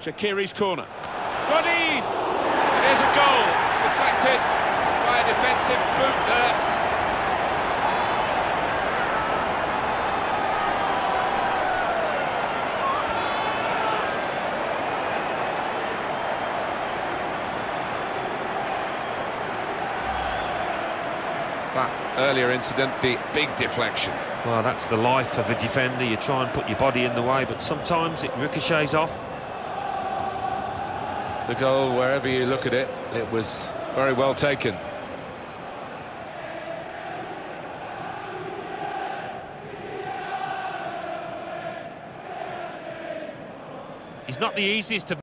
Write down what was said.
Shaqiri's corner. Roddy! It is a goal. Deflected by a defensive boot there. That earlier incident, the big deflection. Well, that's the life of a defender. You try and put your body in the way, but sometimes it ricochets off. The goal, wherever you look at it, it was very well taken. He's not the easiest to